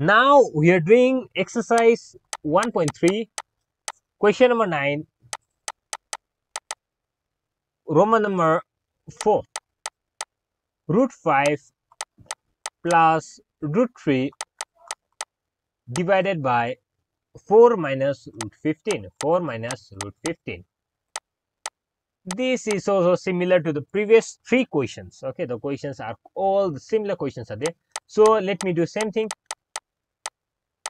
Now we are doing exercise 1.3 question number 9 Roman number 4 root 5 plus root 3 divided by 4 minus root 15 4 minus root 15 this is also similar to the previous three questions. Okay the questions are all the similar questions are there. So let me do same thing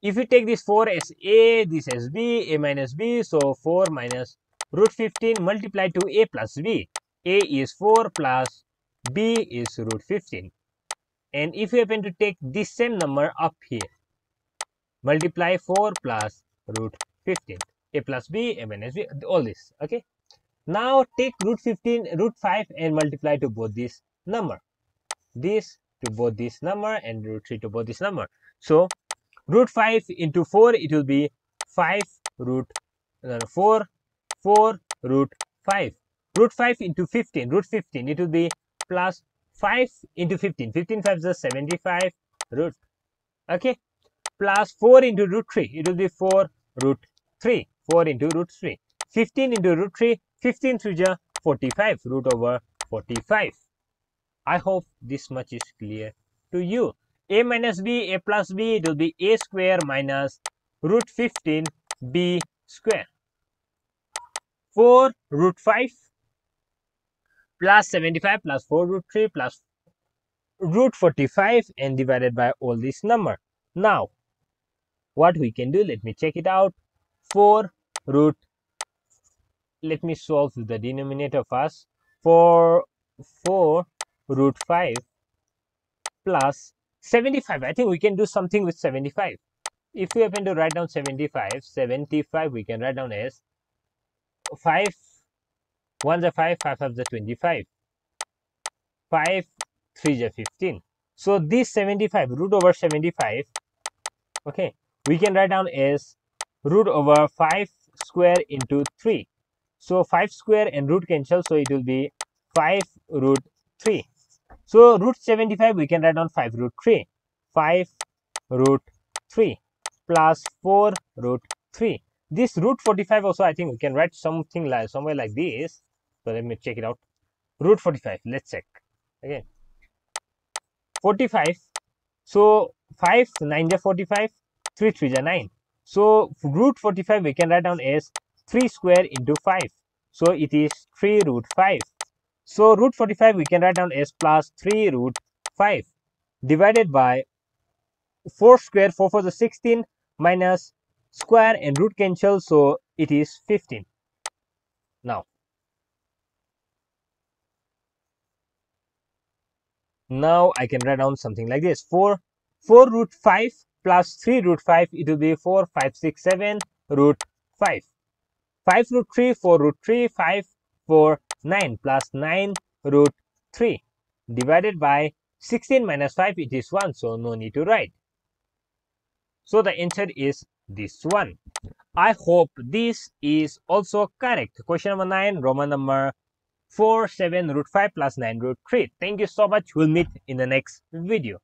if you take this 4 as a this as b a minus b so 4 minus root 15 multiplied to a plus b a is 4 plus b is root 15 and if you happen to take this same number up here multiply 4 plus root 15 a plus b a minus b all this okay now take root 15, root 5 and multiply to both this number. This to both this number and root 3 to both this number. So root 5 into 4 it will be 5 root uh, 4 4 root 5 root 5 into 15 root 15 it will be plus 5 into 15 15 5 is 75 root okay? Plus 4 into root 3 it will be 4 root 3 4 into root 3 15 into root 3 15 through 45 root over 45 i hope this much is clear to you a minus b a plus b it will be a square minus root 15 b square. 4 root 5 plus 75 plus 4 root 3 plus root 45 and divided by all this number. Now what we can do let me check it out. 4 root let me solve the denominator first. For 4 root 5 plus 75 i think we can do something with 75 if we happen to write down 75 75 we can write down as 5 1 is 5 5 is 25 5 3 is 15 so this 75 root over 75 okay we can write down as root over 5 square into 3 so 5 square and root cancel. So it will be 5 root 3. So root 75 we can write down 5 root 3. 5 root 3 plus 4 root 3. This root 45 also I think we can write something like somewhere like this. So let me check it out. Root 45. Let's check. Again. 45. So 5 9 is 45. 3 3 is 9. So root 45 we can write down as 3 square into 5. So it is 3 root 5. So root 45 we can write down as plus 3 root 5 divided by 4 square 4 for the 16 minus square and root cancel so it is 15. Now now I can write down something like this 4 4 root 5 plus 3 root 5 it will be 4 5 6 7 root 5 5 root 3, 4 root 3, 5, 4, 9 plus 9 root 3 divided by 16 minus 5 it is 1 so no need to write. So the answer is this one. I hope this is also correct. Question number 9 Roman number 4 7 root 5 plus 9 root 3. Thank you so much. We'll meet in the next video.